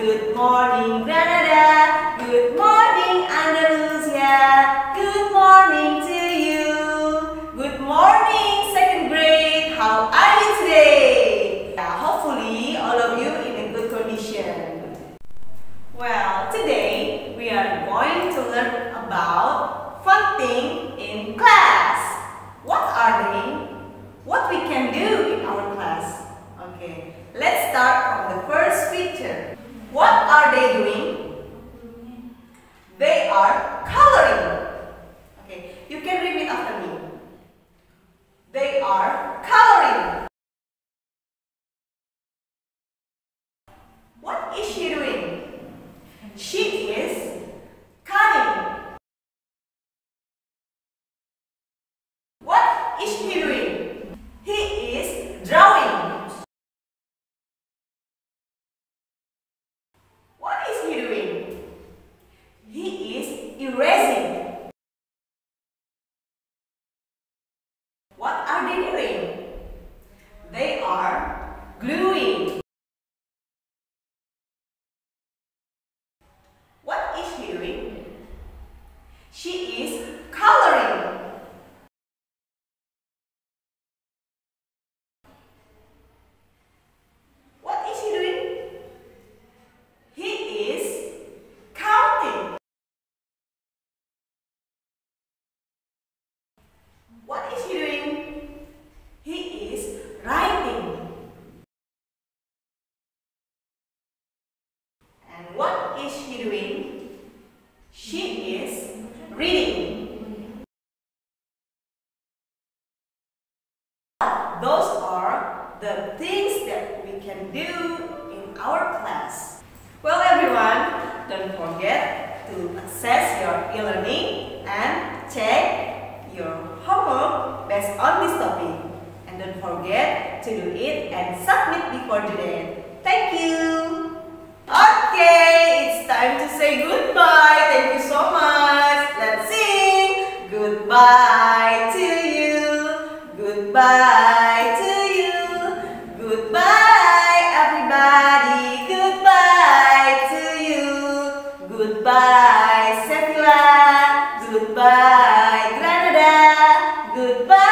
morning, Granada. Good morning, Andalusia. Good morning to you. Good morning, second grade. How are you today? Yeah, hopefully, all of you in a good condition. Well, today we are going to learn about fun thing in class. What are they? What we can do in our class? Okay, let's start from the first picture. What are they doing? They are coloring. Okay, you can repeat after me. They are coloring. What is she doing? She is cutting. What is he doing? He is drawing. What is he doing? He is erasing. What are they doing? They are gluing. What is she doing? She is coloring. What is he doing? He is counting. What is he doing? He is writing. And what is she doing? She is reading. Those are the things that we can do in our class. Well, everyone, don't forget to assess your e-learning and check your homework based on this topic. And don't forget to do it and submit before date. Thank you. Okay, it's time to say goodbye. Goodbye to you. Goodbye to you. Goodbye, everybody. Goodbye to you. Goodbye, Sevilla. Goodbye, Granada. Goodbye.